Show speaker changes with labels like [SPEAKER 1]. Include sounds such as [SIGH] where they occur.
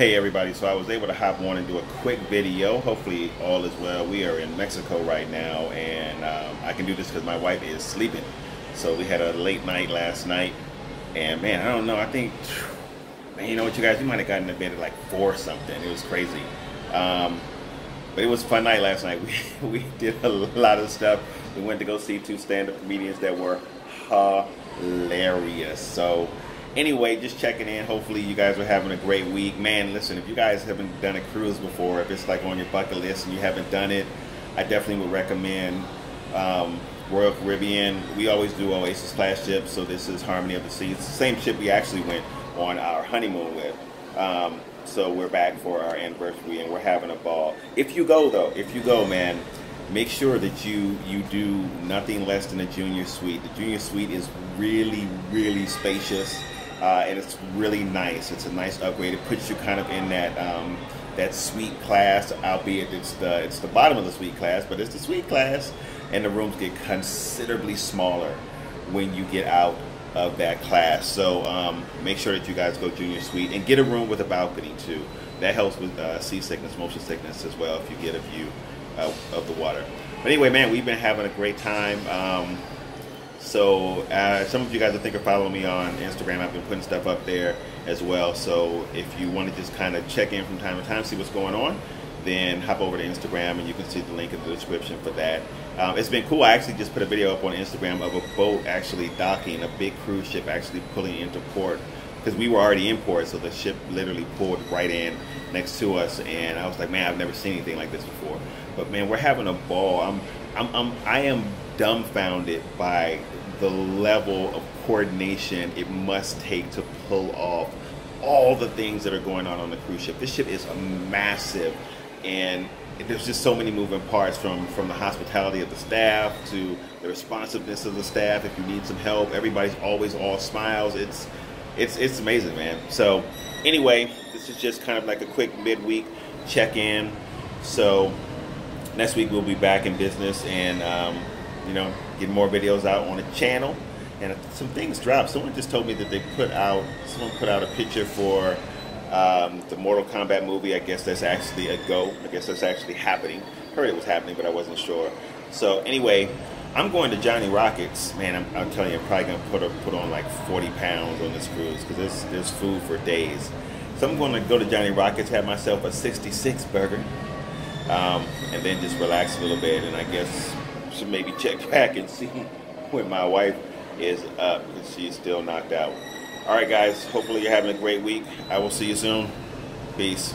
[SPEAKER 1] Hey everybody, so I was able to hop on and do a quick video. Hopefully all is well. We are in Mexico right now and um, I can do this because my wife is sleeping. So we had a late night last night and man, I don't know, I think, man, you know what you guys, we might have gotten to bed at like four or something. It was crazy. Um, but it was a fun night last night. [LAUGHS] We, we did a lot of stuff. We went to go see two stand-up comedians that were hilarious. So anyway, just checking in. Hopefully, you guys are having a great week. Man, listen, if you guys haven't done a cruise before, if it's like on your bucket list and you haven't done it, I definitely would recommend um, Royal Caribbean. We always do Oasis class ships, so this is Harmony of the Seas. It's the same ship we actually went on our honeymoon with. Um, so we're back for our anniversary and we're having a ball. If you go though, if you go, man, make sure that you you do nothing less than a junior suite. The junior suite is really really spacious uh, and it's really nice. It's a nice upgrade. It puts you kind of in that um, that suite class, albeit it's the it's the bottom of the suite class, but it's the suite class, and the rooms get considerably smaller when you get out of that class. So um, make sure that you guys go junior suite and get a room with a balcony too. That helps with uh, seasickness, motion sickness as well if you get a view uh, of the water. But anyway, man, we've been having a great time. Um, so uh, some of you guys I think are following me on Instagram. I've been putting stuff up there as well. So if you want to just kind of check in from time to time, see what's going on, then hop over to Instagram and you can see the link in the description for that. Um, it's been cool. I actually just put a video up on Instagram of a boat actually docking, a big cruise ship actually pulling into port because we were already in port, so the ship literally pulled right in next to us, and I was like, man, I've never seen anything like this before. But man, we're having a ball. I'm, I'm, I'm I am dumbfounded by the level of coordination it must take to pull off all the things that are going on on the cruise ship. This ship is massive, and there's just so many moving parts from from the hospitality of the staff to the responsiveness of the staff. If you need some help, everybody's always all smiles. It's it's it's amazing, man. So anyway, this is just kind of like a quick midweek check in. So next week we'll be back in business and um, you know get more videos out on the channel. And some things dropped. Someone just told me that they put out someone put out a picture for um, the Mortal Kombat movie. I guess that's actually a go. I guess that's actually happening. Heard it was happening, but I wasn't sure. So anyway, I'm going to Johnny Rockets. Man, I'm, I'm telling you, I'm probably gonna put put on like 40 pounds on this cruise because there's there's food for days. So I'm going to go to Johnny Rockets, have myself a 66 burger, um, and then just relax a little bit. And I guess should maybe check back and see when my wife is up because she's still knocked out. All right, guys. Hopefully you're having a great week. I will see you soon. Peace.